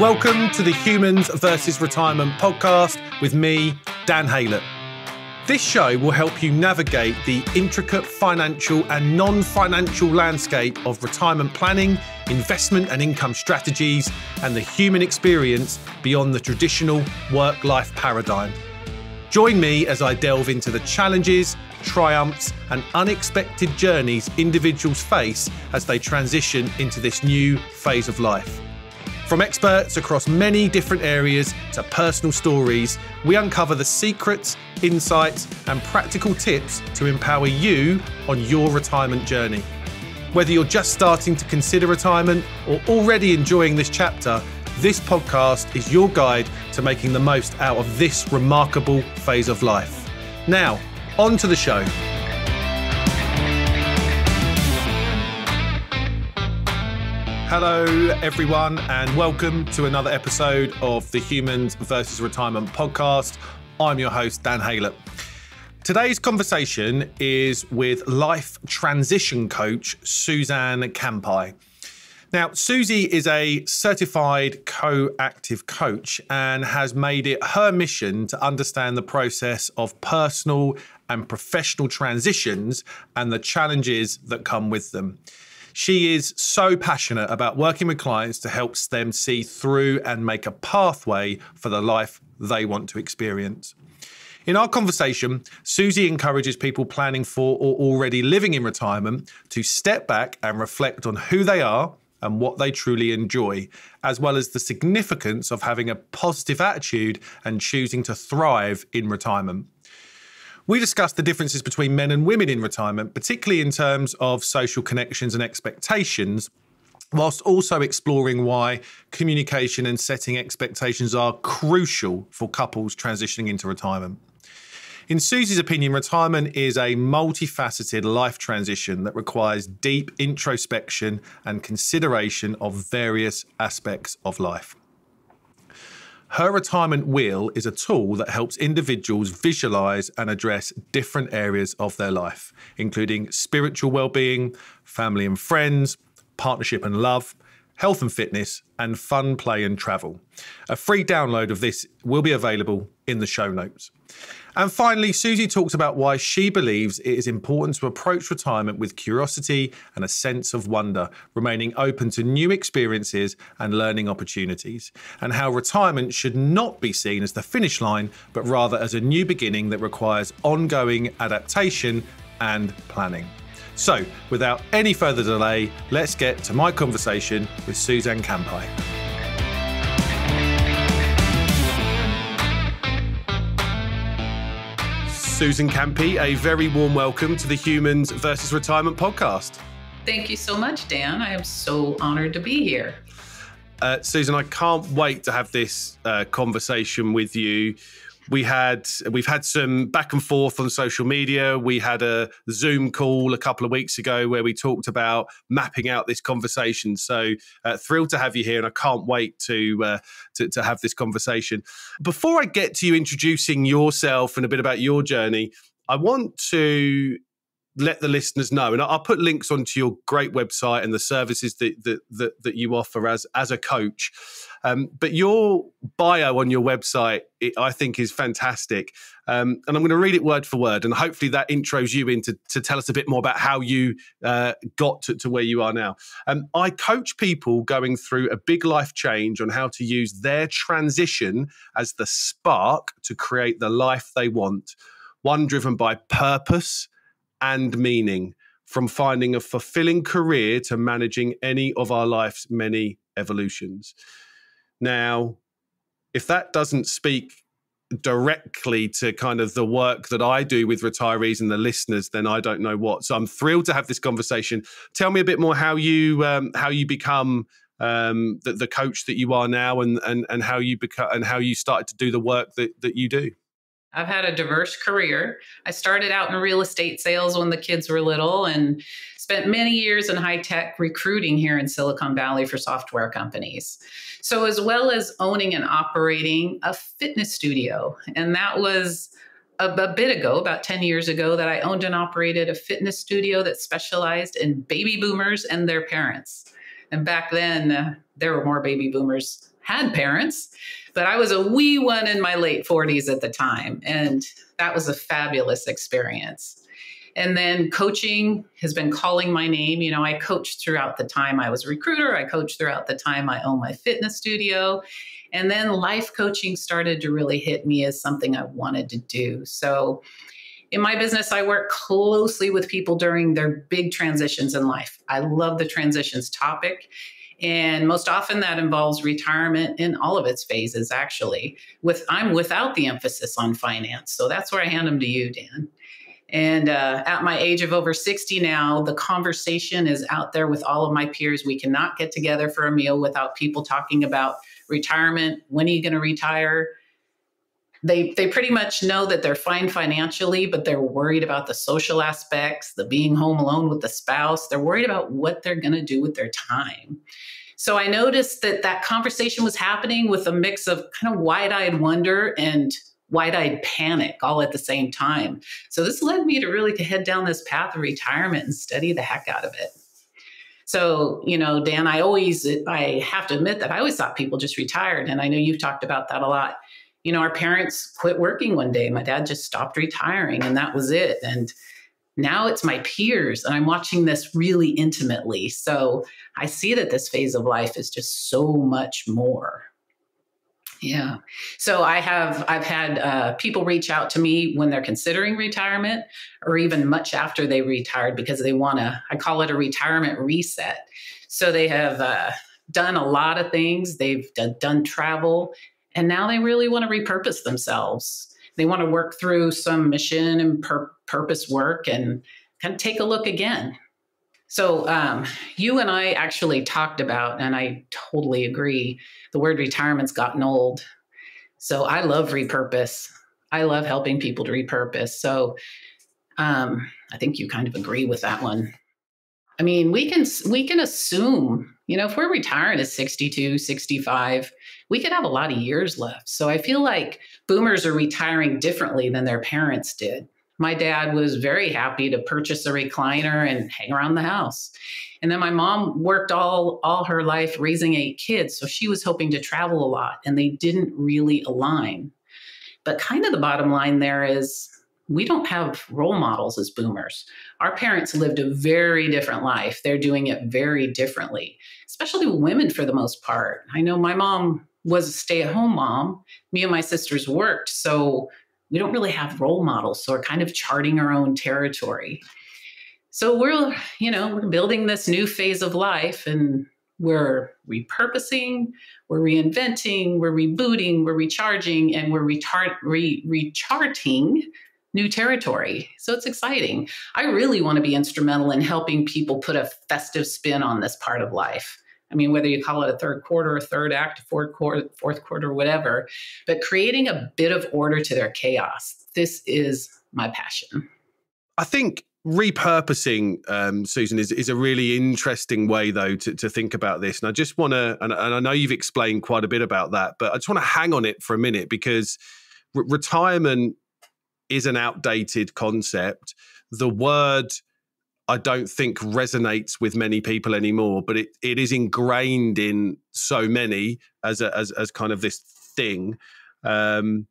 Welcome to the Humans versus Retirement podcast with me, Dan Haylett. This show will help you navigate the intricate financial and non financial landscape of retirement planning, investment and income strategies, and the human experience beyond the traditional work life paradigm. Join me as I delve into the challenges, triumphs, and unexpected journeys individuals face as they transition into this new phase of life. From experts across many different areas to personal stories, we uncover the secrets, insights, and practical tips to empower you on your retirement journey. Whether you're just starting to consider retirement or already enjoying this chapter, this podcast is your guide to making the most out of this remarkable phase of life. Now, on to the show. Hello, everyone, and welcome to another episode of the Humans versus Retirement podcast. I'm your host, Dan Haylett. Today's conversation is with life transition coach Suzanne Campi. Now, Suzi is a certified co-active coach and has made it her mission to understand the process of personal and professional transitions and the challenges that come with them. She is so passionate about working with clients to help them see through and make a pathway for the life they want to experience. In our conversation, Suzi encourages people planning for or already living in retirement to step back and reflect on who they are and what they truly enjoy, as well as the significance of having a positive attitude and choosing to thrive in retirement. We discussed the differences between men and women in retirement, particularly in terms of social connections and expectations, whilst also exploring why communication and setting expectations are crucial for couples transitioning into retirement. In Suzi's opinion, retirement is a multifaceted life transition that requires deep introspection and consideration of various aspects of life. Her retirement wheel is a tool that helps individuals visualize and address different areas of their life, including spiritual well-being, family and friends, partnership and love, health and fitness, and fun, play and travel. A free download of this will be available in the show notes. And finally, Suzi talks about why she believes it is important to approach retirement with curiosity and a sense of wonder, remaining open to new experiences and learning opportunities, and how retirement should not be seen as the finish line, but rather as a new beginning that requires ongoing adaptation and planning. So, without any further delay, let's get to my conversation with Suzanne Campi. Susan Campi, a very warm welcome to the Humans versus Retirement podcast. Thank you so much, Dan. I am so honored to be here. Uh, Susan, I can't wait to have this uh, conversation with you we had we've had some back and forth on social media. We had a Zoom call a couple of weeks ago where we talked about mapping out this conversation. So uh, thrilled to have you here, and I can't wait to, uh, to to have this conversation. Before I get to you introducing yourself and a bit about your journey, I want to let the listeners know, and I'll put links onto your great website and the services that that that, that you offer as as a coach. Um, but your bio on your website, it, I think, is fantastic. Um, and I'm going to read it word for word, and hopefully that intros you in to, to tell us a bit more about how you uh, got to, to, where you are now. Um, I coach people going through a big life change on how to use their transition as the spark to create the life they want, one driven by purpose and meaning. From finding a fulfilling career to managing any of our life's many evolutions. Now, if that doesn't speak directly to kind of the work that I do with retirees and the listeners, then I don't know what. So I'm thrilled to have this conversation. Tell me a bit more how you um, how you become um, the, the coach that you are now, and and and how you become and how you started to do the work that that you do. I've had a diverse career. I started out in real estate sales when the kids were little and spent many years in high tech recruiting here in Silicon Valley for software companies. So, as well as owning and operating a fitness studio, and that was a, a, bit ago, about 10 years ago, that I owned and operated a fitness studio that specialized in baby boomers and their parents. And back then, uh, there were more baby boomers had parents, but I was a wee one in my late 40s at the time. And that was a fabulous experience. And then coaching has been calling my name. You know, I coached throughout the time I was a recruiter, I coached throughout the time I owned my fitness studio. And then life coaching started to really hit me as something I wanted to do. So, in my business, I work closely with people during their big transitions in life. I love the transitions topic. And most often that involves retirement in all of its phases, actually. With I'm without the emphasis on finance. So that's where I hand them to you, Dan. And uh, at my age of over 60 now, the conversation is out there with all of my peers. We cannot get together for a meal without people talking about retirement. When are you going to retire? They, they pretty much know that they're fine financially, but they're worried about the social aspects, the being home alone with the spouse. They're worried about what they're going to do with their time. So I noticed that that conversation was happening with a mix of kind of wide eyed wonder and wide eyed panic all at the same time. So this led me to really to head down this path of retirement and study the heck out of it. So, you know, Dan, I always, I have to admit that I always thought people just retired. And I know you've talked about that a lot. You know, our parents quit working one day. My dad just stopped retiring and that was it. And now it's my peers and I'm watching this really intimately. So I see that this phase of life is just so much more. Yeah. So I have I've had uh, people reach out to me when they're considering retirement, or even much after they retired because they want to. I call it a retirement reset. So they have uh, done a lot of things. They've done, done travel, and now they really want to repurpose themselves. They want to work through some mission and pur- purpose work and kind of take a look again. So, um, you and I actually talked about, and I totally agree, the word retirement's gotten old. So, I love repurpose. I love helping people to repurpose. So, um, I think you kind of agree with that one. I mean, we can we can assume, you know, if we're retiring at 62, 65, we could have a lot of years left. So I feel like boomers are retiring differently than their parents did my dad was very happy to purchase a recliner and hang around the house. And then my mom worked all all her life raising eight kids, so she was hoping to travel a lot and they didn't really align. But kind of the bottom line there is we don't have role models as boomers. Our parents lived a very different life. They're doing it very differently, especially women for the most part. I know my mom was a stay at home mom. Me and my sisters worked. So we don't really have role models. So we're kind of charting our own territory. So we're, you know, we're building this new phase of life and we're repurposing, we're reinventing, we're rebooting, we're recharging, and we're retard- re- recharting new territory. So it's exciting. I really want to be instrumental in helping people put a festive spin on this part of life. I mean, whether you call it a third quarter, a third act, fourth quarter, fourth quarter, whatever, but creating a bit of order to their chaos. This is my passion. I think repurposing, um, Susan, is, is a really interesting way, though, to, to think about this. And I just want to, and, and, I know you've explained quite a bit about that, but I just want to hang on it for a minute because re- retirement is an outdated concept. The word I don't think resonates with many people anymore, but it, it is ingrained in so many as a, as as kind of this thing. Um,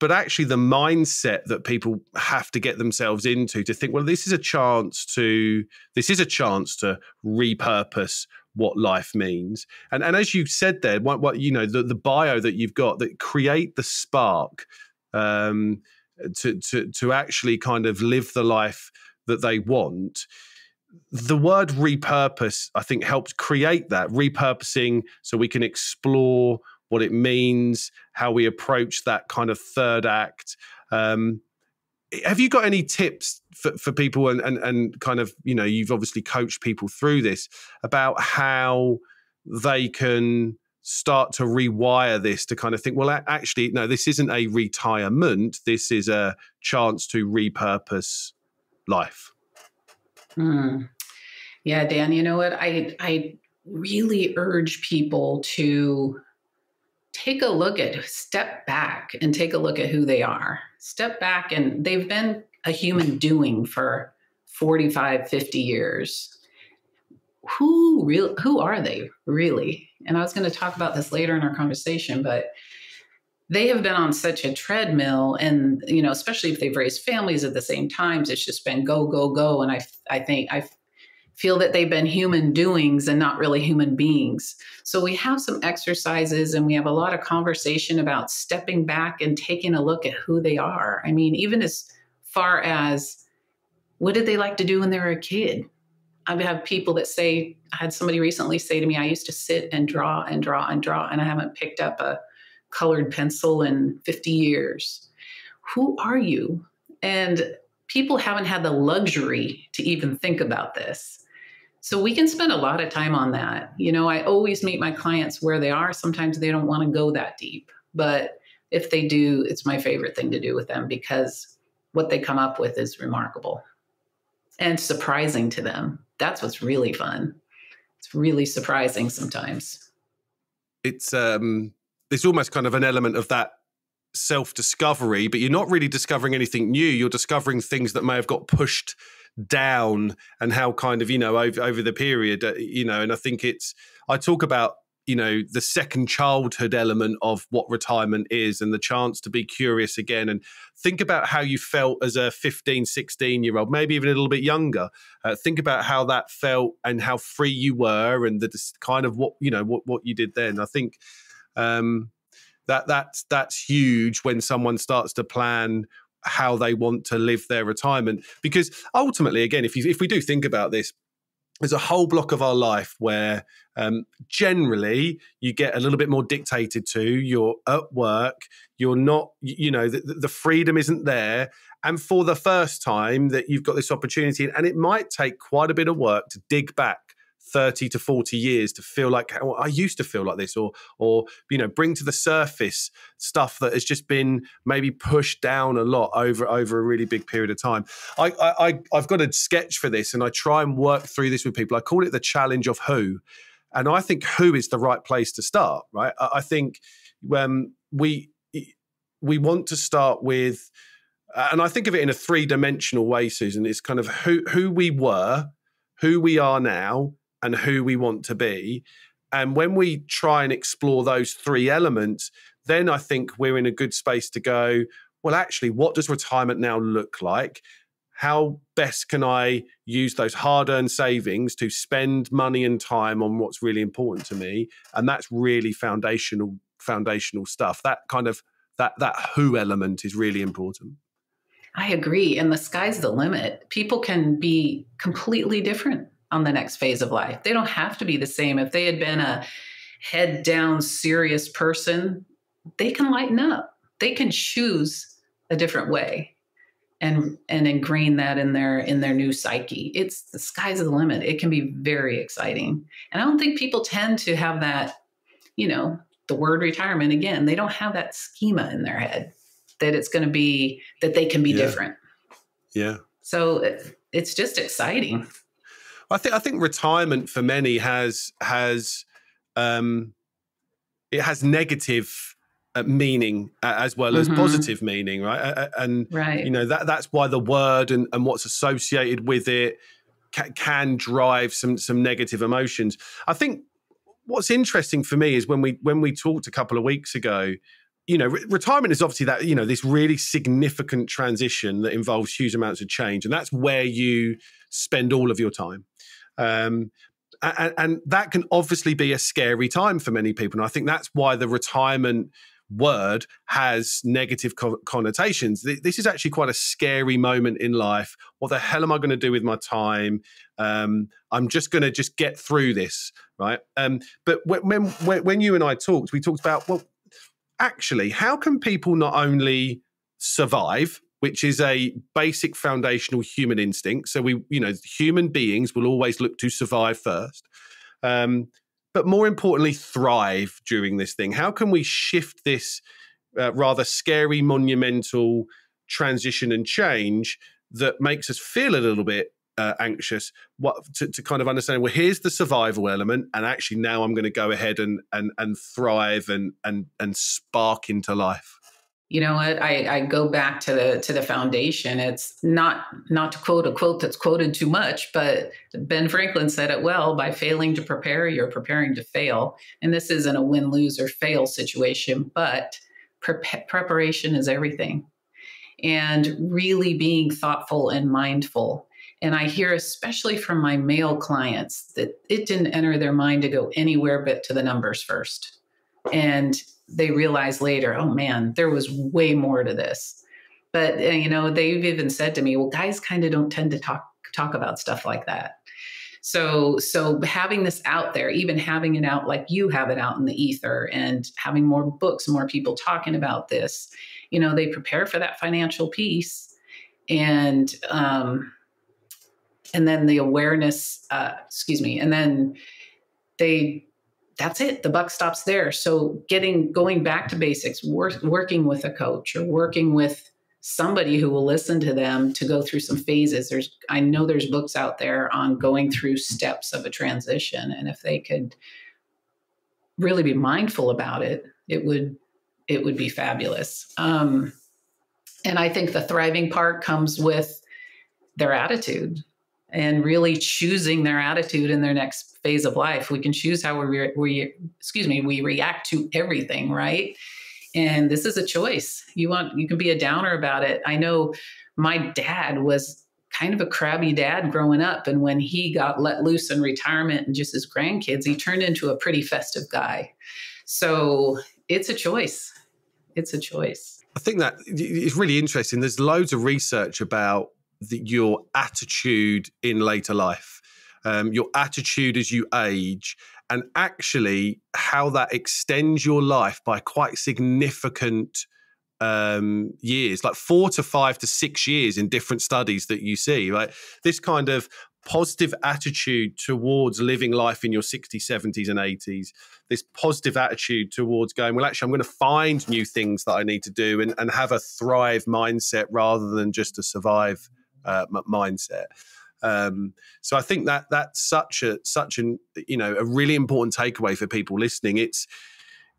but actually, the mindset that people have to get themselves into to think, well, this is a chance to this is a chance to repurpose what life means. And and as you said there, what, what you know, the, the bio that you've got that create the spark um, to to to actually kind of live the life that they want the word repurpose i think helps create that repurposing so we can explore what it means how we approach that kind of third act. Um, have you got any tips for, for people and, and and kind of you know you've obviously coached people through this about how they can start to rewire this to kind of think well actually no this isn't a retirement. This is a chance to repurpose life. Hmm. Yeah, Dan, you know what? I I really urge people to take a look at step back and take a look at who they are. Step back and they've been a human doing for 45, 50 years. Who real who are they really? and I was going to talk about this later in our conversation, but they have been on such a treadmill and you know especially if they've raised families at the same times it's just been go go go. And i i think i feel that they've been human doings and not really human beings. So we have some exercises and we have a lot of conversation about stepping back and taking a look at who they are. I mean even as far as what did they like to do when they were a kid? I have people that say, I had somebody recently say to me, I used to sit and draw and draw and draw, and I haven't picked up a colored pencil in 50 years. Who are you? And people haven't had the luxury to even think about this. So we can spend a lot of time on that. You know, I always meet my clients where they are. Sometimes they don't want to go that deep, but if they do, it's my favorite thing to do with them because what they come up with is remarkable and surprising to them. That's what's really fun. It's really surprising sometimes. It's um there's almost kind of an element of that self discovery, but you're not really discovering anything new. You're discovering things that may have got pushed down and how kind of, you know, over, over the period, uh, you know, and I think it's, I talk about, you know, the second childhood element of what retirement is and the chance to be curious again and think about how you felt as a 15, 16 year old, maybe even a little bit younger. Uh, think about how that felt and how free you were and the kind of what, you know, what, what you did then. I think, um, that that's that's huge when someone starts to plan how they want to live their retirement. Because ultimately again if you if we do think about this there's a whole block of our life where um, generally you get a little bit more dictated to. You're at work. You're not you know the, the freedom isn't there. And for the first time that you've got this opportunity and it might take quite a bit of work to dig back 30 to 40 years to feel like oh, I used to feel like this or or you know bring to the surface stuff that has just been maybe pushed down a lot over over a really big period of time. I, I I've got a sketch for this and I try and work through this with people. I call it the challenge of who and I think who is the right place to start right? I, I think when we we want to start with and I think of it in a three dimensional way Susan. It's kind of who who we were who we are now and who we want to be. And when we try and explore those three elements, then I think we're in a good space to go, well, actually, what does retirement now look like? How best can I use those hard earned savings to spend money and time on what's really important to me? And that's really foundational, foundational stuff. That kind of that that who element is really important. I agree. And the sky's the limit. People can be completely different on the next phase of life. They don't have to be the same. If they had been a head down, serious person, they can lighten up. They can choose a different way and and ingrain that in their in their new psyche. It's the sky's the limit. It can be very exciting. And I don't think people tend to have that, you know, the word retirement again, they don't have that schema in their head that it's going to be that they can be yeah. different. Yeah. So it, it's just exciting. I think I think retirement for many has has um, it has negative uh, meaning as well as mm-hmm. positive meaning, right? And right. you know that that's why the word and, and what's associated with it ca- can drive some some negative emotions. I think what's interesting for me is when we when we talked a couple of weeks ago you know, re- retirement is obviously that, you know, this really significant transition that involves huge amounts of change. And that's where you spend all of your time. Um, and, and, that can obviously be a scary time for many people. And I think that's why the retirement word has negative co- connotations. This is actually quite a scary moment in life. What the hell am I going to do with my time? Um, I'm just going to just get through this, right? Um, but when, when when you and I talked, we talked about well, actually, how can people not only survive which is a basic foundational human instinct. So we, you know, human beings will always look to survive first. Um, but more importantly, thrive during this thing. How can we shift this uh, rather scary, monumental transition and change that makes us feel a little bit uh, anxious? What to, to, kind of understand? Well, here's the survival element, and actually now I'm going to go ahead and and and thrive and and and spark into life. You know what? I, I go back to the to the foundation. It's not not to quote a quote that's quoted too much but ben franklin said it well by failing to prepare you're preparing to fail. And this isn't a win lose or fail situation but pre- preparation is everything. And really being thoughtful and mindful. And i hear especially from my male clients that it didn't enter their mind to go anywhere but to the numbers first. And they realize later, oh man, there was way more to this. But uh, you know, they've even said to me, well, guys kind of don't tend to talk talk about stuff like that. So so having this out there, even having it out like you have it out in the ether and having more books, more people talking about this, you know, they prepare for that financial piece and um and then the awareness uh excuse me, and then they that's it the buck stops there. So getting going back to basics work, working with a coach or working with somebody who will listen to them to go through some phases. There's i know there's books out there on going through steps of a transition and if they could really be mindful about it it would it would be fabulous. Um, and i think the thriving part comes with their attitude and really choosing their attitude in their next phase of life. We can choose how we, re- we excuse me, we react to everything, right? And this is a choice. You want you can be a downer about it. I know my dad was kind of a crabby dad growing up and when he got let loose in retirement and just his grandkids, he turned into a pretty festive guy. So, it's a choice. It's a choice. I think that it's really interesting. There's loads of research about the, your attitude in later life um, your attitude as you age, and actually how that extends your life by quite significant um, years, like four to five to six years in different studies that you see. Right, this kind of positive attitude towards living life in your 60s, 70s, and 80s. This positive attitude towards going, well, actually, I'm going to find new things that I need to do and, and have a thrive mindset rather than just a survive uh, mindset. Um, so I think that that's such a such an you know a really important takeaway for people listening. It's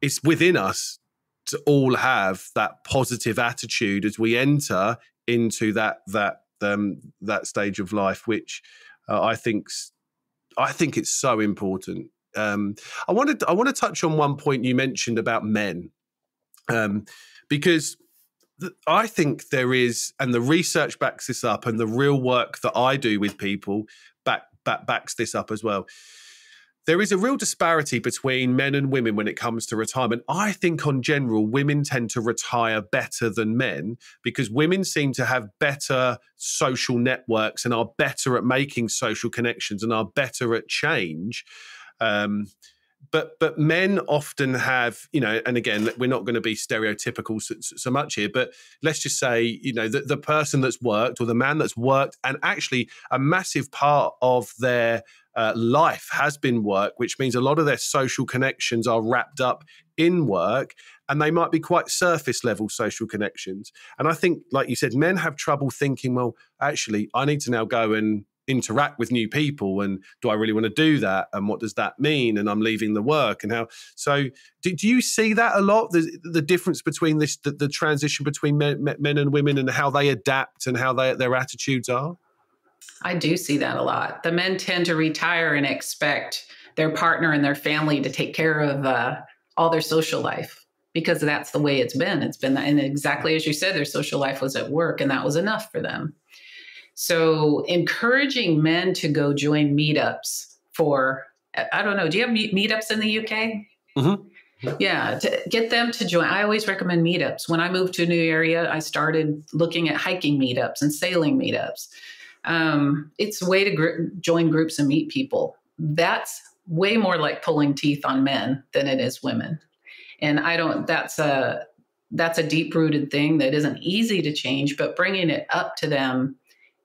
it's within us to all have that positive attitude as we enter into that that um, that stage of life, which uh, I think I think it's so important. Um, I wanted I want to touch on one point you mentioned about men, um, because I think there is, and the research backs this up, and the real work that I do with people back, back backs this up as well. There is a real disparity between men and women when it comes to retirement. I think, on general, women tend to retire better than men because women seem to have better social networks and are better at making social connections and are better at change. Um, but but men often have you know and again we're not going to be stereotypical so, so, much here but let's just say you know the, the person that's worked or the man that's worked and actually a massive part of their uh, life has been work which means a lot of their social connections are wrapped up in work and they might be quite surface level social connections. And i think like you said men have trouble thinking well actually i need to now go and interact with new people and do i really want to do that and what does that mean and i'm leaving the work and how so do, do you see that a lot the, the difference between this the, the transition between men, men, and women and how they adapt and how they, their attitudes are? I do see that a lot. The men tend to retire and expect their partner and their family to take care of uh, all their social life because that's the way it's been. It's been and exactly as you said their social life was at work and that was enough for them so, encouraging men to go join meetups for, I don't know, do you have meetups in the UK? Mm-hmm. Yeah, to get them to join. I always recommend meetups. When I moved to a new area, I started looking at hiking meetups and sailing meetups. Um, it's a way to gr- join groups and meet people. That's way more like pulling teeth on men than it is women. And I don't, that's a, that's a deep rooted thing that isn't easy to change, but bringing it up to them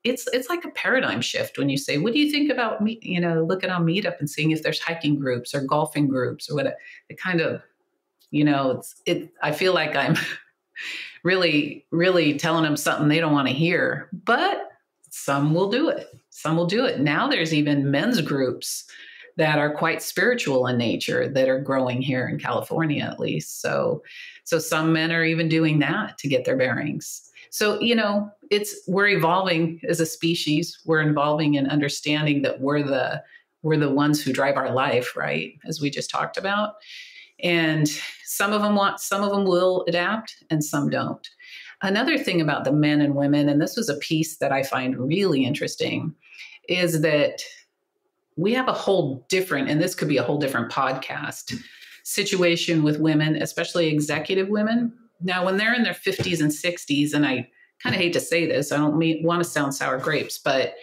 it's it's like a paradigm shift when you say, "What do you think about me?" You know, looking on Meetup and seeing if there's hiking groups or golfing groups or what. It kind of, you know, it's it. I feel like I'm really, really telling them something they don't want to hear, but some will do it. Some will do it. Now there's even men's groups that are quite spiritual in nature that are growing here in California at least. So so some men are even doing that to get their bearings. So, you know, it's we're evolving as a species. We're evolving in understanding that we're the we're the ones who drive our life, right? As we just talked about. And some of them want some of them will adapt and some don't. Another thing about the men and women and this was a piece that I find really interesting is that we have a whole different, and this could be a whole different podcast situation with women, especially executive women. Now, when they're in their 50s and 60s, and I kind of hate to say this, I don't mean, want to sound sour grapes, but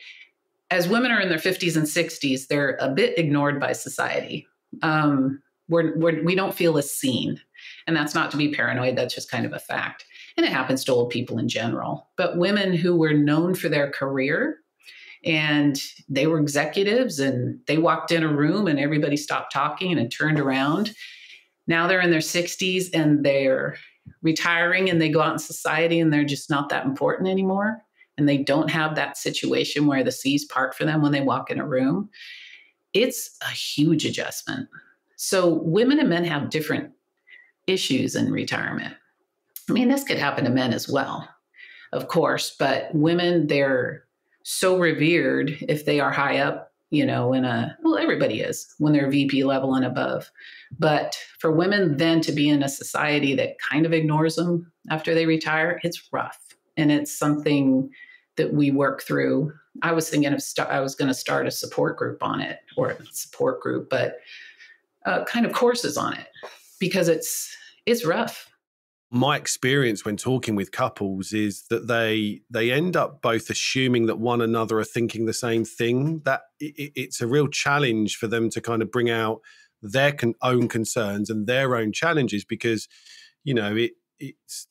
as women are in their 50s and 60s, they're a bit ignored by society. Um, we're, we're, we don't feel as seen. And that's not to be paranoid, that's just kind of a fact. And it happens to old people in general. But women who were known for their career and they were executives and they walked in a room and everybody stopped talking and turned around now they're in their 60s and they're retiring and they go out in society and they're just not that important anymore. And they don't have that situation where the seas part for them when they walk in a room. It's a huge adjustment. So women and men have different issues in retirement. I mean this could happen to men as well of course but women they're so revered if they are high up, you know, in a, well, everybody is when they're VP level and above. But for women then to be in a society that kind of ignores them after they retire, it's rough. And it's something that we work through. I was thinking of, st- I was going to start a support group on it or a support group, but uh, kind of courses on it because it's, it's rough my experience when talking with couples is that they they end up both assuming that one another are thinking the same thing that it, it's a real challenge for them to kind of bring out their con- own concerns and their own challenges because you know it it's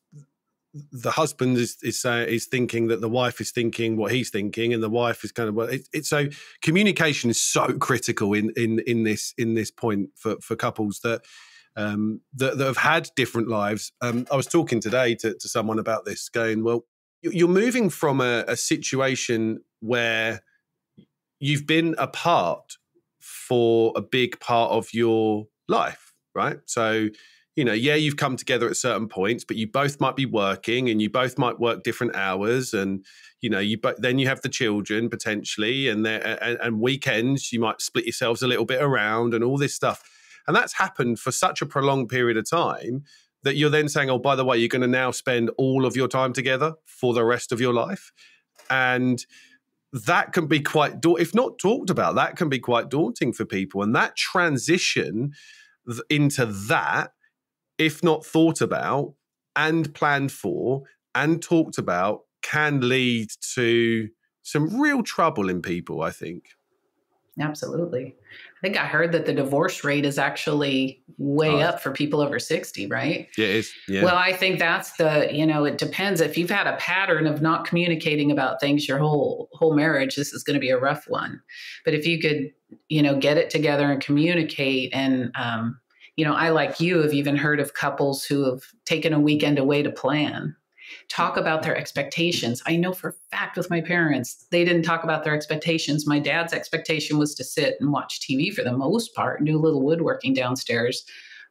the husband is is, is thinking that the wife is thinking what he's thinking, and the wife is kind of well. It's so communication is so critical in in in this in this point for for couples that um, that, that, have had different lives. Um, I was talking today to, to, someone about this, going, well, you're moving from a, a situation where you've been apart for a big part of your life, right? So, you know, yeah, you've come together at certain points, but you both might be working and you both might work different hours. And, you know, you but then you have the children potentially, and, and, and weekends you might split yourselves a little bit around and all this stuff and that's happened for such a prolonged period of time that you're then saying, oh, by the way, you're going to now spend all of your time together for the rest of your life. And that can be quite, da- if not talked about, that can be quite daunting for people. And that transition into that, if not thought about and planned for and talked about, can lead to some real trouble in people, I think. Absolutely. I think I heard that the divorce rate is actually way oh. up for people over 60, right? Yeah. Yeah. Well, I think that's the, you know, it depends. If you've had a pattern of not communicating about things your whole whole marriage, this is going to be a rough one. But if you could, you know, get it together and communicate and um, you know, I like you have even heard of couples who have taken a weekend away to plan talk about their expectations. I know for fact with my parents, they didn't talk about their expectations. My dad's expectation was to sit and watch TV for the most part, do a little woodworking downstairs.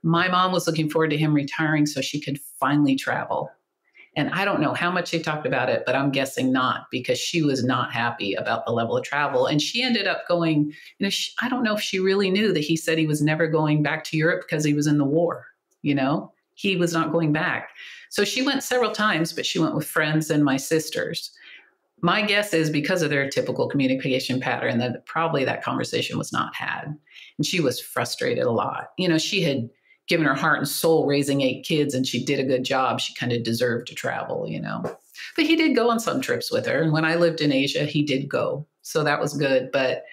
My mom was looking forward to him retiring so she could finally travel. And I don't know how much they talked about it, but I'm guessing not because she was not happy about the level of travel. And she ended up going, you know, she, I don't know if she really knew that he said he was never going back to Europe because he was in the war, you know? He was not going back. So she went several times, but she went with friends and my sisters. My guess is because of their typical communication pattern that probably that conversation was not had. And she was frustrated a lot. You know, she had given her heart and soul raising eight kids and she did a good job. She kind of deserved to travel, you know. But he did go on some trips with her. And when I lived in Asia, he did go. So that was good. But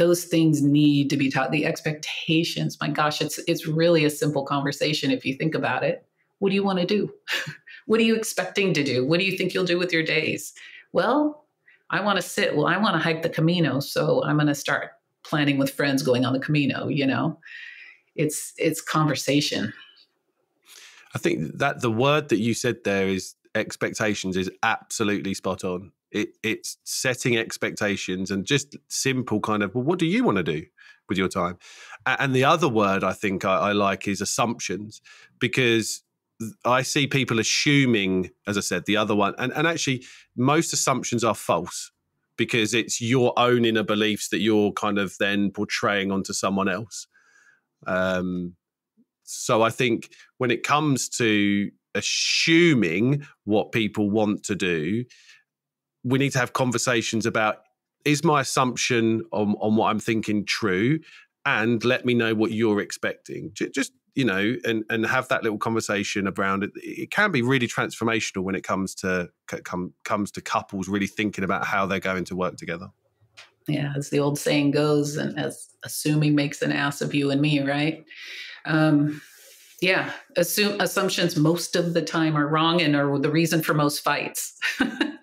those things need to be taught. The expectations, my gosh, it's it's really a simple conversation if you think about it. What do you want to do? what are you expecting to do? What do you think you'll do with your days? Well, I want to sit. Well, I want to hike the Camino, so I'm going to start planning with friends going on the Camino, you know. It's it's conversation. I think that the word that you said there is expectations is absolutely spot on. It, it's setting expectations and just simple kind of, well, what do you want to do? with your time. And the other word I think I, I like is assumptions because I see people assuming, as I said, the other one, and, and actually, most assumptions are false because it's your own inner beliefs that you're kind of then portraying onto someone else. Um, so I think when it comes to assuming what people want to do, we need to have conversations about is my assumption on, on what I'm thinking true? And let me know what you're expecting. Just you know, and and have that little conversation around it. It can be really transformational when it comes to come comes to couples really thinking about how they're going to work together. Yeah, as the old saying goes, and as assuming makes an ass of you and me, right? Um, yeah, assume assumptions most of the time are wrong and are the reason for most fights.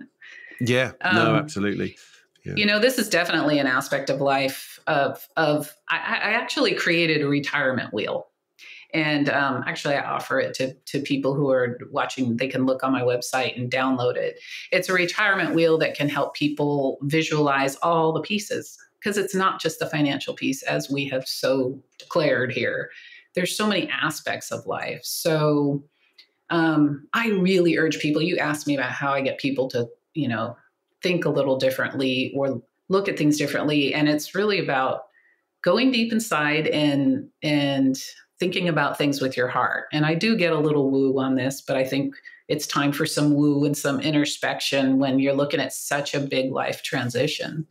yeah, no, um, absolutely. Yeah. You know, this is definitely an aspect of life of of I, I actually created a retirement wheel and um, actually, I offer it to, to people who are watching. They can look on my website and download it. It's a retirement wheel that can help people visualize all the pieces because it's not just the financial piece, as we have so declared here. There's so many aspects of life. So um, I really urge people. You asked me about how I get people to, you know, think a little differently or look at things differently, and it's really about going deep inside and and thinking about things with your heart. And I do get a little woo on this, but I think it's time for some woo and some introspection when you're looking at such a big life transition.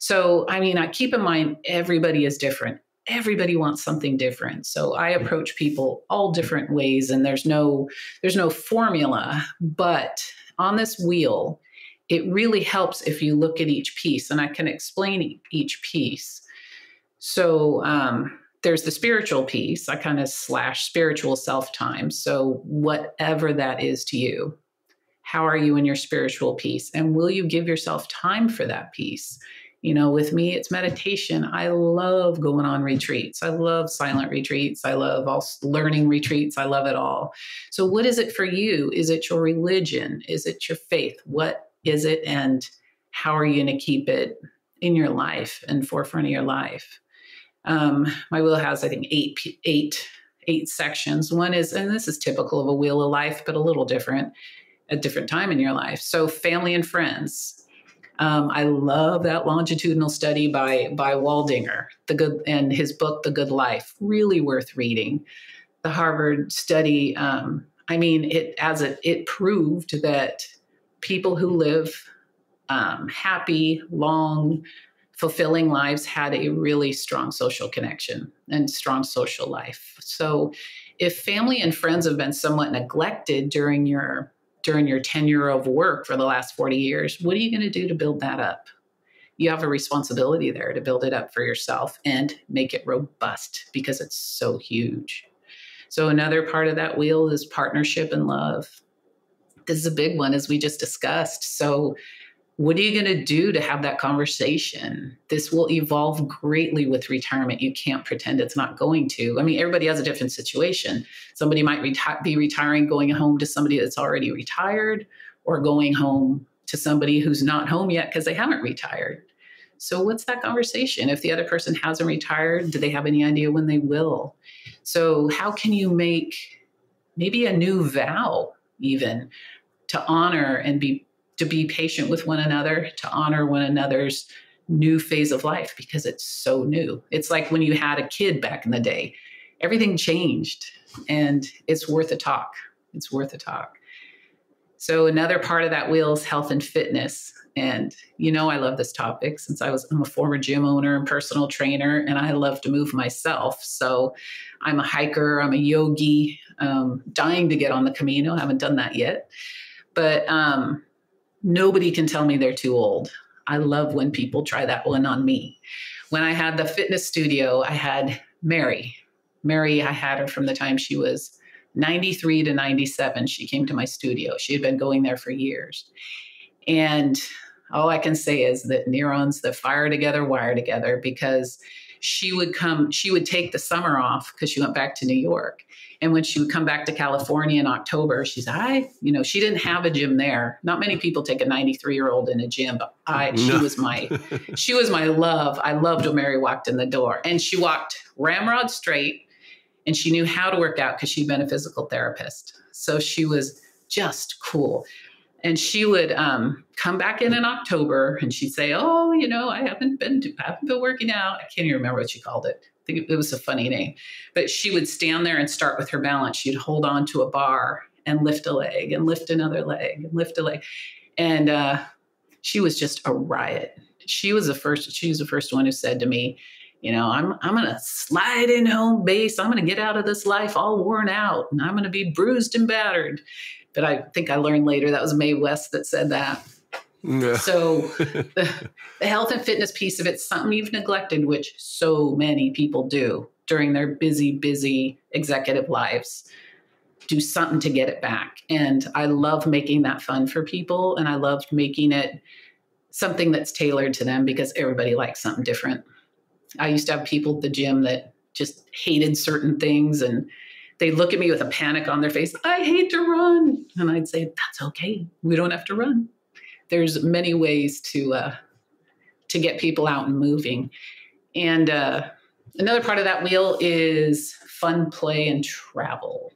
So, I mean, I keep in mind everybody is different. Everybody wants something different. So I approach people all different ways and there's no there's no formula, but on this wheel, it really helps if you look at each piece and I can explain each piece. So, um, there's the spiritual piece. I kind of slash spiritual self time. So, whatever that is to you, how are you in your spiritual piece? And will you give yourself time for that piece? You know, with me, it's meditation. I love going on retreats. I love silent retreats. I love all learning retreats. I love it all. So, what is it for you? Is it your religion? Is it your faith? What is it? And how are you going to keep it in your life and forefront of your life? Um, my wheel has, I think, eight eight eight sections. One is, and this is typical of a wheel of life, but a little different, a different time in your life. So, family and friends. Um, I love that longitudinal study by by Waldinger, the good, and his book, The Good Life, really worth reading. The Harvard study, um, I mean, it as it it proved that people who live um, happy, long, fulfilling lives had a really strong social connection and strong social life. So if family and friends have been somewhat neglected during your during your tenure of work for the last 40 years, what are you going to do to build that up? You have a responsibility there to build it up for yourself and make it robust because it's so huge. So another part of that wheel is partnership and love. This is a big one as we just discussed. So what are you going to do to have that conversation? This will evolve greatly with retirement. You can't pretend it's not going to. I mean, everybody has a different situation. Somebody might reti- be retiring, going home to somebody that's already retired, or going home to somebody who's not home yet because they haven't retired. So, what's that conversation? If the other person hasn't retired, do they have any idea when they will? So, how can you make maybe a new vow, even to honor and be to be patient with one another, to honor one another's new phase of life because it's so new. It's like when you had a kid back in the day, everything changed and it's worth a talk. It's worth a talk. So another part of that wheel is health and fitness. And you know I love this topic since I was I'm a former gym owner and personal trainer, and I love to move myself. So I'm a hiker, I'm a yogi, um, dying to get on the Camino. I haven't done that yet, but um, nobody can tell me they're too old. I love when people try that one on me. When I had the fitness studio, I had Mary. Mary, I had her from the time she was 93 to 97. She came to my studio. She had been going there for years. And all I can say is that neurons that fire together wire together because she would come, she would take the summer off because she went back to New York. And when she would come back to California in October, she's I, you know, she didn't have a gym there. Not many people take a 93 year old in a gym, but I, she was my, she was my love. I loved when Mary walked in the door, and she walked ramrod straight, and she knew how to work out because she'd been a physical therapist. So she was just cool. And she would um, come back in in October, and she'd say, "Oh, you know, I haven't been, I haven't been working out. I can't even remember what she called it I think it was a funny name. But she would stand there and start with her balance. She'd hold on to a bar and lift a leg and lift another leg and lift a leg. And uh, she was just a riot. She was the first, she was the first one who said to me, you know, I'm I'm gonna slide in home base. I'm gonna get out of this life all worn out and I'm gonna be bruised and battered. But I think I learned later that was Mae West that said that. So the, the health and fitness piece of it's something you've neglected, which so many people do during their busy, busy executive lives. Do something to get it back. And I love making that fun for people. And I love making it something that's tailored to them because everybody likes something different. I used to have people at the gym that just hated certain things and they look at me with a panic on their face. I hate to run. And I'd say, that's okay. We don't have to run there's many ways to uh, to get people out and moving. And uh, another part of that wheel is fun, play, and travel.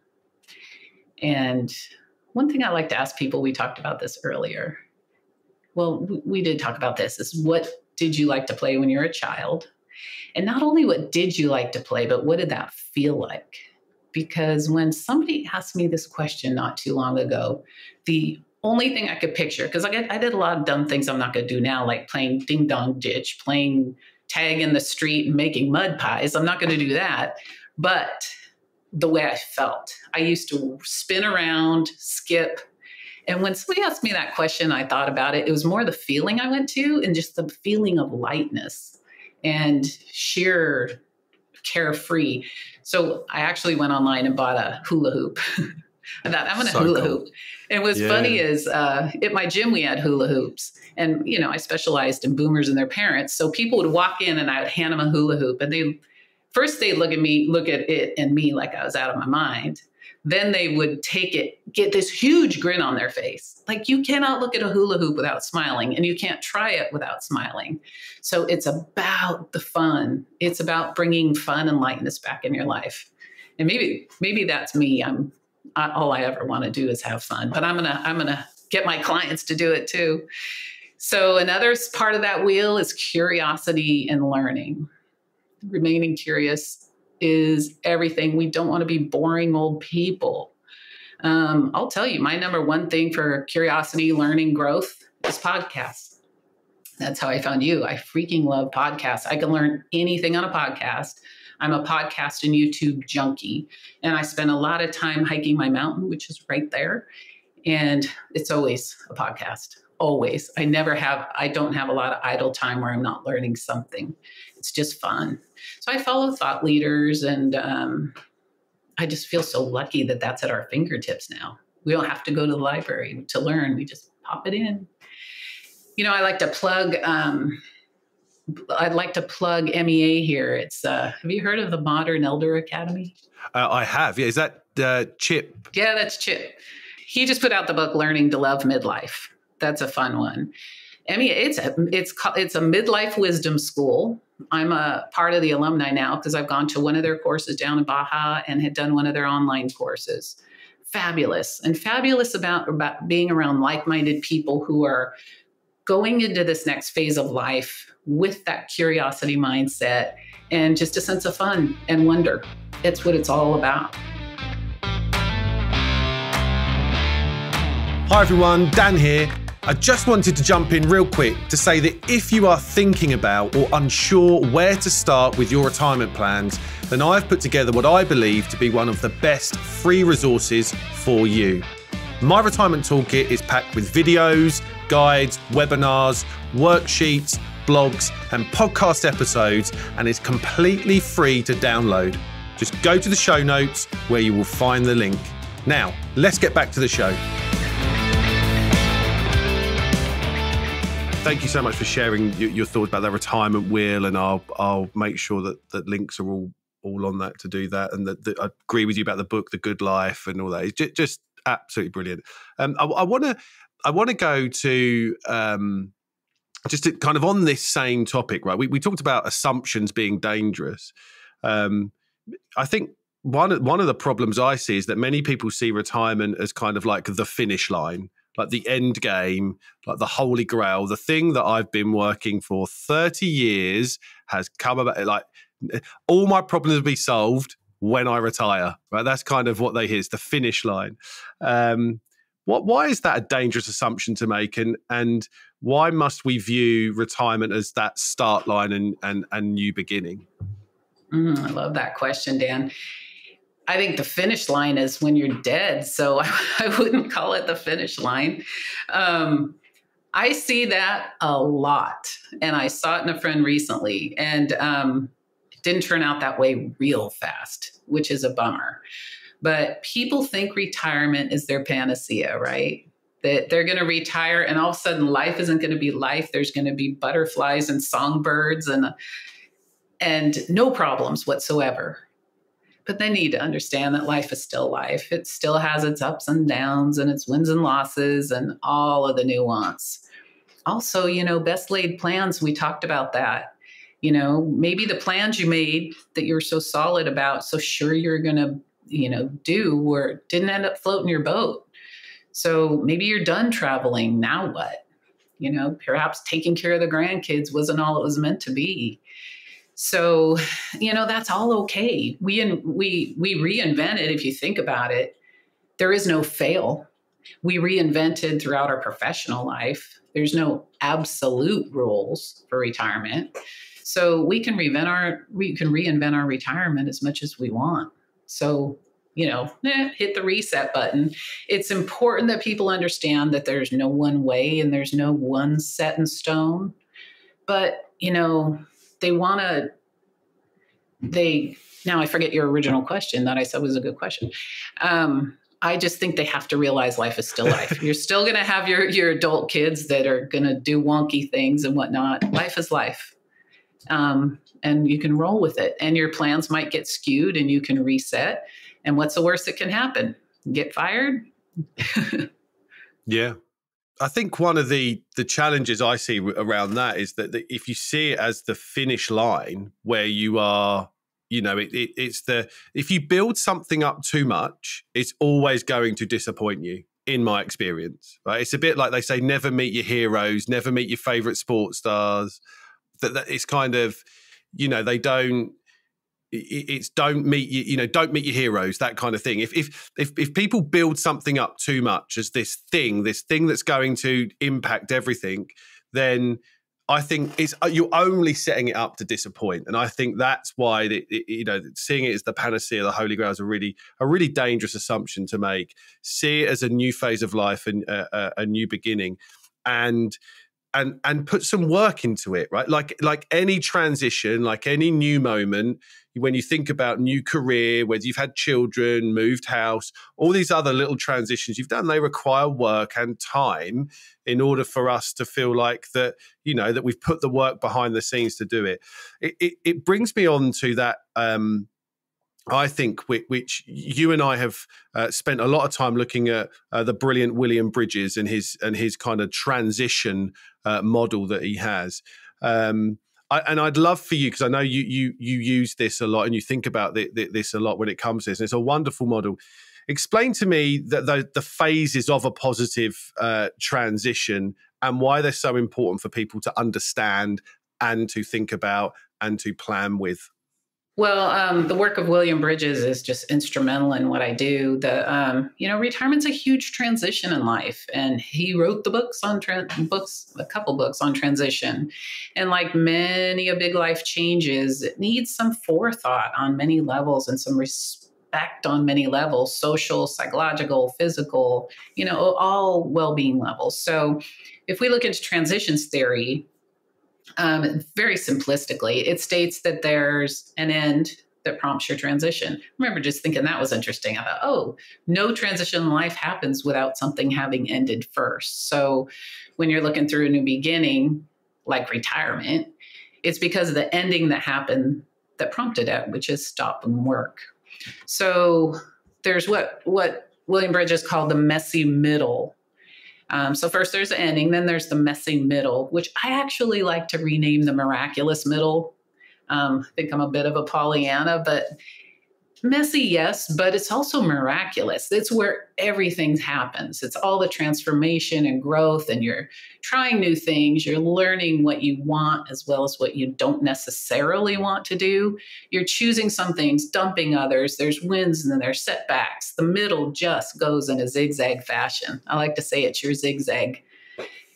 And one thing I like to ask people, we talked about this earlier. Well, we, did talk about this. Is what did you like to play when you were a child? And not only what did you like to play, but what did that feel like? Because when somebody asked me this question not too long ago, the only thing I could picture, because I, I did a lot of dumb things I'm not going to do now, like playing ding dong ditch, playing tag in the street and making mud pies. I'm not going to do that. But the way I felt, I used to spin around, skip. And when somebody asked me that question, I thought about it. It was more the feeling I went to and just the feeling of lightness and sheer carefree. So I actually went online and bought a hula hoop. I thought I'm going to so hula cool. hoop. And what's yeah. funny is uh, at my gym we had hula hoops, and you know I specialized in boomers and their parents. So people would walk in and I would hand them a hula hoop, and they first they look at me, look at it and me like I was out of my mind. Then they would take it, get this huge grin on their face. Like you cannot look at a hula hoop without smiling, and you can't try it without smiling. So it's about the fun. It's about bringing fun and lightness back in your life. And maybe maybe that's me. I'm I, all I ever want to do is have fun. But I'm gonna I'm gonna get my clients to do it too. So another part of that wheel is curiosity and learning. Remaining curious is everything. We don't want to be boring old people. Um, I'll tell you, my number one thing for curiosity, learning, growth is podcasts. That's how I found you. I freaking love podcasts. I can learn anything on a podcast. I'm a podcast and YouTube junkie, and I spend a lot of time hiking my mountain, which is right there. And it's always a podcast, always. I never have, I don't have a lot of idle time where I'm not learning something. It's just fun. So I follow thought leaders, and um, I just feel so lucky that that's at our fingertips now. We don't have to go to the library to learn, we just pop it in. You know, I like to plug um, I'd like to plug MEA here. It's uh, have you heard of the Modern Elder Academy? Uh, I have. Yeah, is that uh, Chip? Yeah, that's Chip. He just put out the book Learning to Love Midlife. That's a fun one. MEA, it's a, it's it's a midlife wisdom school. I'm a part of the alumni now because I've gone to one of their courses down in Baja and had done one of their online courses. Fabulous and fabulous about about being around like-minded people who are going into this next phase of life with that curiosity mindset and just a sense of fun and wonder. It's what it's all about. Hi everyone, Dan here. I just wanted to jump in real quick to say that if you are thinking about or unsure where to start with your retirement plans, then I've put together what I believe to be one of the best free resources for you. My retirement toolkit is packed with videos, guides, webinars, worksheets, blogs, and podcast episodes, and is completely free to download. Just go to the show notes where you will find the link. Now, let's get back to the show. Thank you so much for sharing your, your, thoughts about the retirement wheel, and I'll I'll make sure that that links are all all on that to do that, and that, that I agree with you about the book, The Good Life, and all that. It's just, just absolutely brilliant. Um, I want to I want to go to um, just to, kind of on this same topic, right? We we talked about assumptions being dangerous. Um, I think one one of the problems I see is that many people see retirement as kind of like the finish line like the end game, like the holy grail, the thing that I've been working for 30 years has come about. Like all my problems will be solved when I retire, right? That's kind of what they hear is the finish line. Um, what, why is that a dangerous assumption to make? And, and why must we view retirement as that start line and, and, and new beginning? Mm, I love that question, Dan. I think the finish line is when you're dead. So I, wouldn't call it the finish line. Um, I see that a lot. And I saw it in a friend recently. And um, it didn't turn out that way real fast, which is a bummer. But people think retirement is their panacea, right? That they're going to retire and all of a sudden life isn't going to be life. There's going to be butterflies and songbirds and and no problems whatsoever but they need to understand that life is still life. It still has its ups and downs and its wins and losses and all of the nuance. Also, you know, best laid plans, we talked about that. You know, maybe the plans you made that you're so solid about, so sure you're going to, you know, do were didn't end up floating your boat. So maybe you're done traveling. Now what? You know, perhaps taking care of the grandkids wasn't all it was meant to be so, you know, that's all okay. We we we reinvented if you think about it. There is no fail. We reinvented throughout our professional life. There's no absolute rules for retirement. So we can reinvent our we can reinvent our retirement as much as we want. So, you know, eh, hit the reset button. It's important that people understand that there's no one way and there's no one set in stone. But, you know, they want to they now i forget your original question that i said was a good question. Um, i just think they have to realize life is still life. You're still going to have your your adult kids that are going to do wonky things and whatnot. Life is life. Um, and you can roll with it. And your plans might get skewed and you can reset. And what's the worst that can happen? Get fired? Yeah I think one of the the challenges I see around that is that, if you see it as the finish line where you are, you know, it, it, it's the if you build something up too much, it's always going to disappoint you. In my experience, right, it's a bit like they say, never meet your heroes, never meet your favorite sports stars. That, that it's kind of, you know, they don't it's don't meet you you know don't meet your heroes that kind of thing. If if if if people build something up too much as this thing this thing that's going to impact everything then I think it's uh, you're only setting it up to disappoint, and I think that's why you know seeing it as the panacea, the holy grail, is a really a really dangerous assumption to make. See it as a new phase of life and uh, a, a new beginning, and and and put some work into it right? Like like any transition like any new moment when you think about new career whether you've had children moved house all these other little transitions you've done they require work and time in order for us to feel like that you know that we've put the work behind the scenes to do it. It, it, it brings me on to that um I think which, you and I have uh, spent a lot of time looking at uh, the brilliant William Bridges and his and his kind of transition uh, model that he has. Um, I, and I'd love for you because I know you you you use this a lot and you think about this a lot when it comes to this. And it's a wonderful model. Explain to me that the, the phases of a positive uh, transition and why they're so important for people to understand and to think about and to plan with. Well, um, the work of William Bridges is just instrumental in what I do. The um, you know, retirement's a huge transition in life, and he wrote the books on tra- books, a couple books on transition. And like many a big life changes, it needs some forethought on many levels and some respect on many levels: social, psychological, physical. You know, all well-being levels. So, if we look into transitions theory, um, very simplistically, it states that there's an end that prompts your transition. I remember just thinking that was interesting. I thought, oh, no transition in life happens without something having ended first. So when you're looking through a new beginning, like retirement, it's because of the ending that happened that prompted it, which is stop and work. So there's what what William Bridges called the messy middle. Um, so first there's the ending, then there's the messy middle, which I actually like to rename the miraculous middle. Um, I think I'm a bit of a Pollyanna, but Messy, yes, but it's also miraculous. It's where everything happens. It's all the transformation and growth, and you're trying new things. You're learning what you want as well as what you don't necessarily want to do. You're choosing some things, dumping others. There's wins and then there's setbacks. The middle just goes in a zigzag fashion. I like to say it's your zigzag,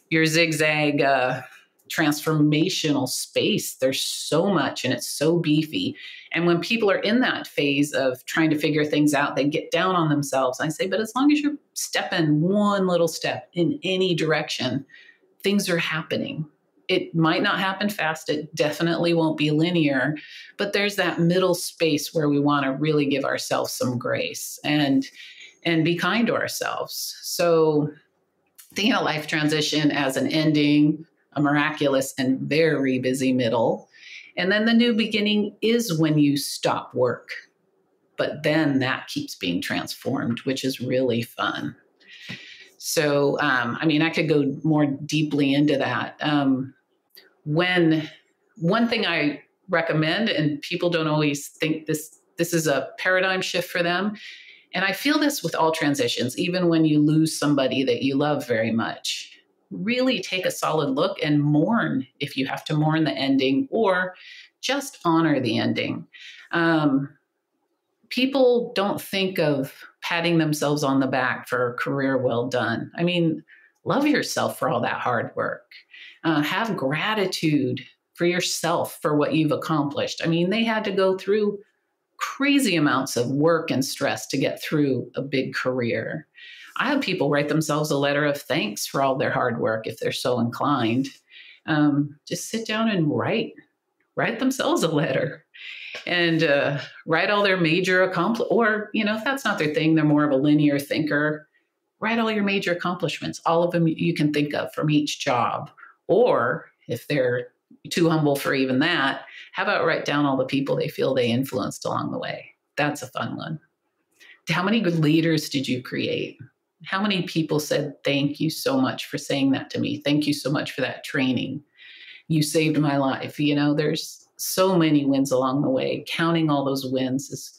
your zigzag. Uh, transformational space. There's so much and it's so beefy. And when people are in that phase of trying to figure things out, they get down on themselves. I say, but as long as you're stepping one little step in any direction, things are happening. It might not happen fast. It definitely won't be linear, but there's that middle space where we want to really give ourselves some grace and and be kind to ourselves. So thinking of life transition as an ending, a miraculous and very busy middle. And then the new beginning is when you stop work. But then that keeps being transformed, which is really fun. So, um, I mean, I could go more deeply into that. Um, when one thing I recommend, and people don't always think this this is a paradigm shift for them, and I feel this with all transitions, even when you lose somebody that you love very much really take a solid look and mourn if you have to mourn the ending or just honor the ending. Um, people don't think of patting themselves on the back for a career well done. I mean, love yourself for all that hard work. Uh, have gratitude for yourself for what you've accomplished. I mean, they had to go through crazy amounts of work and stress to get through a big career. I have people write themselves a letter of thanks for all their hard work if they're so inclined. Um, just sit down and write, write themselves a letter and uh, write all their major accomplishments. Or, you know, if that's not their thing, they're more of a linear thinker, write all your major accomplishments, all of them you can think of from each job. Or if they're too humble for even that, how about write down all the people they feel they influenced along the way? That's a fun one. How many good leaders did you create? How many people said, Thank you so much for saying that to me? Thank you so much for that training. You saved my life. You know, there's so many wins along the way. Counting all those wins is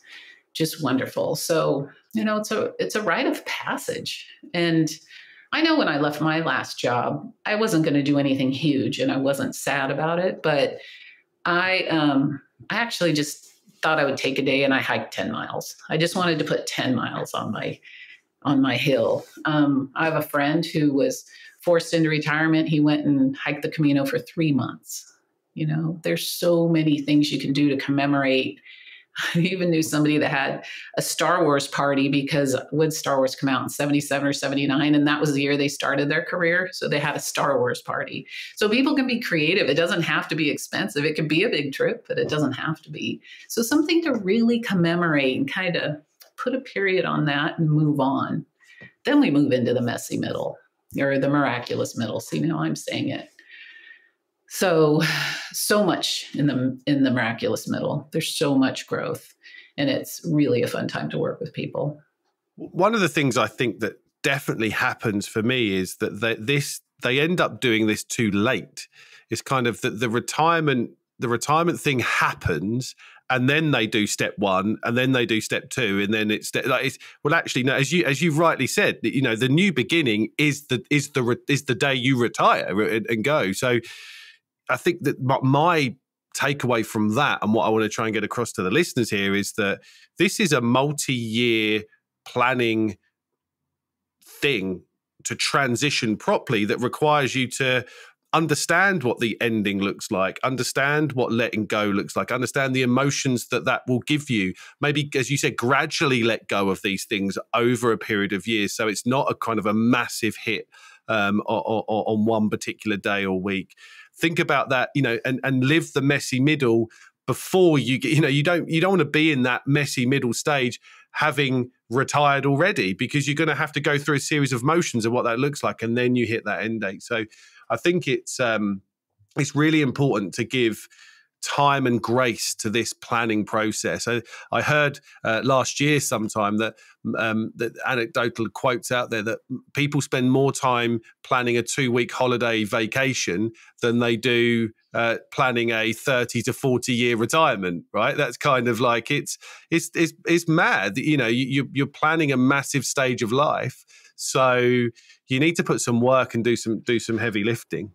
just wonderful. So, you know, it's a it's a rite of passage. And I know when I left my last job, I wasn't going to do anything huge and I wasn't sad about it, but I um I actually just thought I would take a day and I hiked 10 miles. I just wanted to put 10 miles on my on my hill. Um, I have a friend who was forced into retirement. He went and hiked the Camino for three months. You know, there's so many things you can do to commemorate. I even knew somebody that had a Star Wars party because would Star Wars come out in 77 or 79? And that was the year they started their career. So they had a Star Wars party. So people can be creative. It doesn't have to be expensive. It could be a big trip, but it doesn't have to be. So something to really commemorate and kind of put a period on that and move on. Then we move into the messy middle or the miraculous middle. See, now I'm saying it. So, so much in the in the miraculous middle. There's so much growth, and it's really a fun time to work with people. One of the things I think that definitely happens for me is that they, this they end up doing this too late. It's kind of that the retirement the retirement thing happens and then they do step one, and then they do step two, and then it's like it's well, actually, no, as you as you've rightly said, you know, the new beginning is the is the is the day you retire and, and go. So, I think that my takeaway from that, and what I want to try and get across to the listeners here, is that this is a multi-year planning thing to transition properly that requires you to understand what the ending looks like, understand what letting go looks like, understand the emotions that that will give you. Maybe, as you said, gradually let go of these things over a period of years. So it's not a kind of a massive hit um, on, on one particular day or week. Think about that, you know, and, and live the messy middle before you get, you know, you don't you don't want to be in that messy middle stage having retired already because you're going to have to go through a series of motions of what that looks like, and then you hit that end date. So I think it's um, it's really important to give time and grace to this planning process. I, I heard uh, last year sometime that um, that anecdotal quotes out there that people spend more time planning a two week holiday vacation than they do uh, planning a 30 to 40 year retirement right that's kind of like it's it's it's, it's mad you know you, you're planning a massive stage of life so you need to put some work and do some do some heavy lifting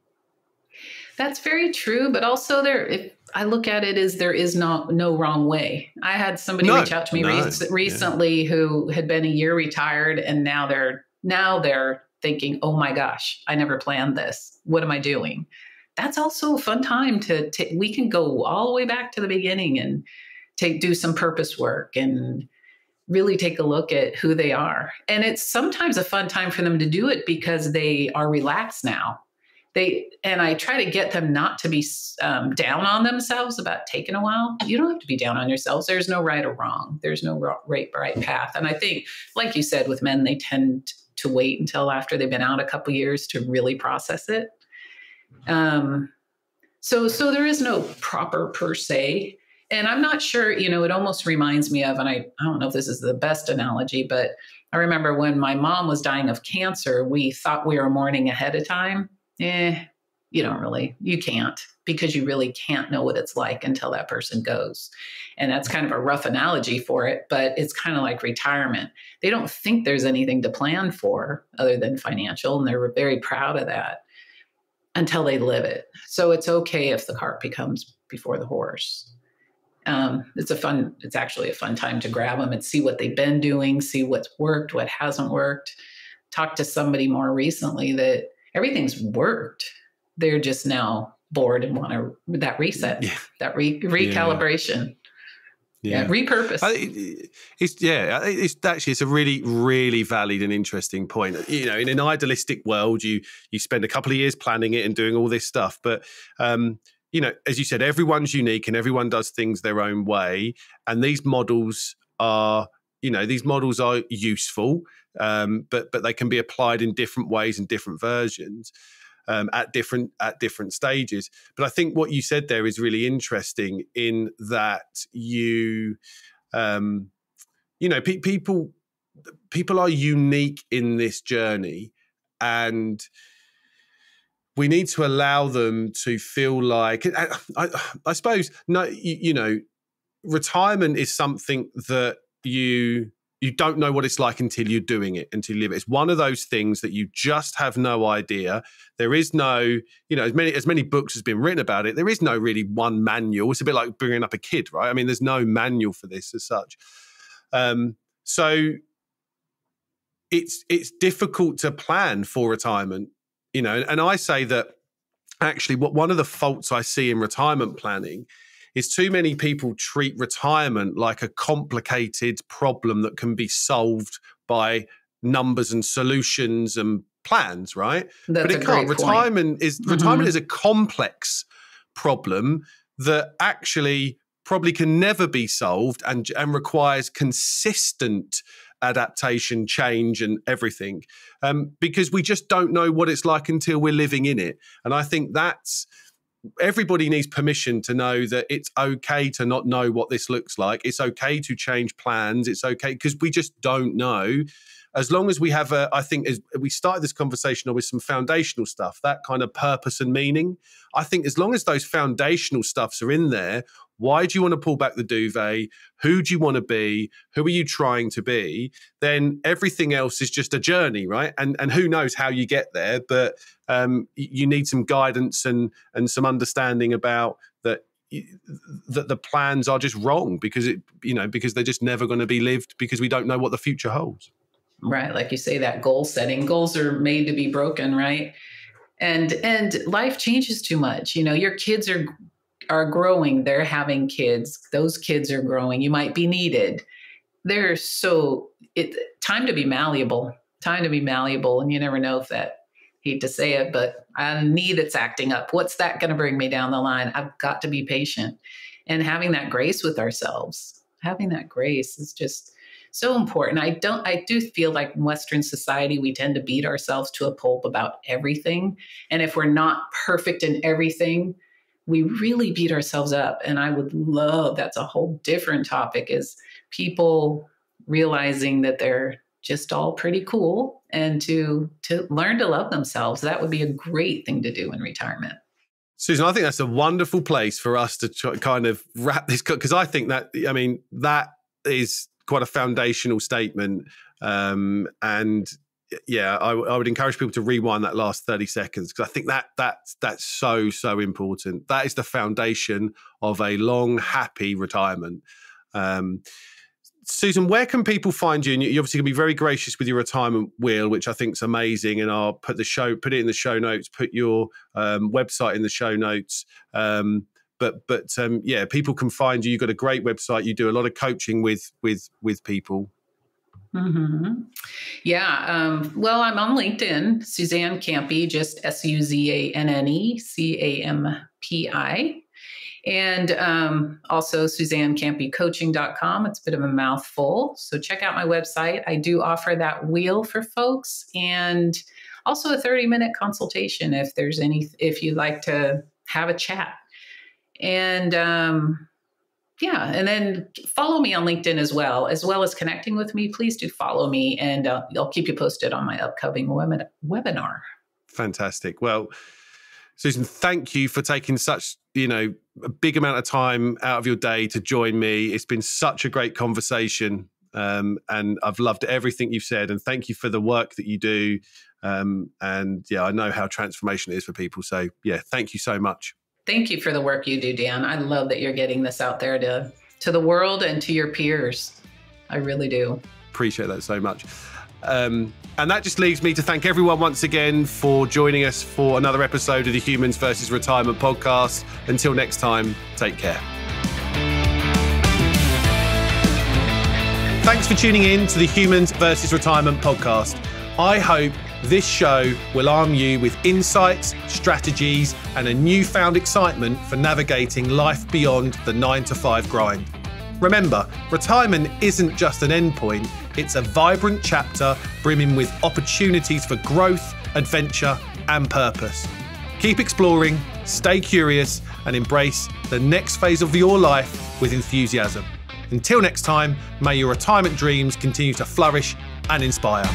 that's very true, but also there, if I look at it as there is not no wrong way. I had somebody no, reach out to me no, re- recently yeah. who had been a year retired, and now they're now they're thinking, "Oh my gosh, I never planned this. What am I doing?" That's also a fun time to. T- we can go all the way back to the beginning and take do some purpose work and really take a look at who they are. And it's sometimes a fun time for them to do it because they are relaxed now. They and i try to get them not to be um, down on themselves about taking a while. You don't have to be down on yourselves. There's no right or wrong. There's no right right path. And i think like you said with men they tend to wait until after they've been out a couple years to really process it. Um, so so there is no proper per se and i'm not sure you know it almost reminds me of and i, I don't know if this is the best analogy but i remember when my mom was dying of cancer we thought we were mourning ahead of time eh, you don't really, you can't because you really can't know what it's like until that person goes. And that's kind of a rough analogy for it, but it's kind of like retirement. They don't think there's anything to plan for other than financial, and they're very proud of that until they live it. So it's okay if the cart becomes before the horse. Um, it's a fun, it's actually a fun time to grab them and see what they've been doing, see what's worked, what hasn't worked. Talk to somebody more recently that everything's worked. They're just now bored and want to that reset, yeah. that re- recalibration. Yeah. yeah. repurpose. it's yeah, it's actually it's a really really valid and interesting point. You know, in an idealistic world, you you spend a couple of years planning it and doing all this stuff, but um, you know, as you said, everyone's unique and everyone does things their own way, and these models are you know these models are useful um, but but they can be applied in different ways and different versions um, at different at different stages. But i think what you said there is really interesting in that you um, you know pe- people people are unique in this journey and we need to allow them to feel like I, I, suppose no you, you know retirement is something that you you don't know what it's like until you're doing it until you live it. It's one of those things that you just have no idea. There is no you know as many as many books has been written about it there is no really one manual. It's a bit like bringing up a kid right? I mean there's no manual for this as such. Um, so it's it's difficult to plan for retirement you know and i say that actually what one of the faults i see in retirement planning is too many people treat retirement like a complicated problem that can be solved by numbers and solutions and plans, right? That's but it can't. Retirement is mm-hmm. retirement is a complex problem that actually probably can never be solved and and requires consistent adaptation, change, and everything, um, because we just don't know what it's like until we're living in it. And I think that's everybody needs permission to know that it's okay to not know what this looks like. It's okay to change plans. It's okay because we just don't know. As long as we have a, I think as we started this conversation with some foundational stuff, that kind of purpose and meaning. I think as long as those foundational stuffs are in there, why do you want to pull back the duvet? Who do you want to be? Who are you trying to be? Then everything else is just a journey, right? And and who knows how you get there, but um, you need some guidance and and some understanding about that that the plans are just wrong because it you know because they're just never going to be lived because we don't know what the future holds. Right, like you say, that goal setting goals are made to be broken, right? And and life changes too much. You know, your kids are are growing, they're having kids, those kids are growing, you might be needed. They're so it time to be malleable, time to be malleable. And you never know if that hate to say it, but a need that's acting up. What's that going to bring me down the line? I've got to be patient. and having that grace with ourselves. Having that grace is just so important. I don't I do feel like in Western society we tend to beat ourselves to a pulp about everything. And if we're not perfect in everything, we really beat ourselves up. And I would love that's a whole different topic is people realizing that they're just all pretty cool and to to learn to love themselves. That would be a great thing to do in retirement. Susan, I think that's a wonderful place for us to kind of wrap this because I think that I mean that is quite a foundational statement, um, and yeah, I, I, would encourage people to rewind that last thirty seconds because I think that that's that's so so important. That is the foundation of a long, happy retirement. Um, Susan, where can people find you? And you obviously can be very gracious with your retirement wheel, which I think is amazing. And I'll put the show, put it in the show notes, put your um, website in the show notes. Um, but but um, yeah, people can find you. You've got a great website. You do a lot of coaching with with with people. Mm-hmm. Yeah. Um, well, I'm on LinkedIn, Suzanne Campi, just S U Z A N N E C A M P I and um, also SuzanneCampiCoaching.com. It's a bit of a mouthful. So check out my website. I do offer that wheel for folks and also a 30 minute consultation if there's any, if you'd like to have a chat. And um, yeah, and then follow me on LinkedIn as well, as well as connecting with me. Please do follow me and uh, I'll keep you posted on my upcoming webinar. Fantastic. Well, Susan, thank you for taking such, you know, a big amount of time out of your day to join me. It's been such a great conversation. Um, and I've loved everything you've said. And thank you for the work that you do. Um, and yeah, I know how transformation is for people. So yeah, thank you so much. Thank you for the work you do, Dan. I love that you're getting this out there to to the world and to your peers. I really do. Appreciate that so much. Um, and that just leaves me to thank everyone once again for joining us for another episode of the Humans versus Retirement podcast. Until next time, take care. Thanks for tuning in to the Humans versus Retirement podcast. I hope this show will arm you with insights, strategies, and a newfound excitement for navigating life beyond the nine to five grind. Remember, retirement isn't just an endpoint, it's a vibrant chapter brimming with opportunities for growth, adventure, and purpose. Keep exploring, stay curious, and embrace the next phase of your life with enthusiasm. Until next time, may your retirement dreams continue to flourish and inspire.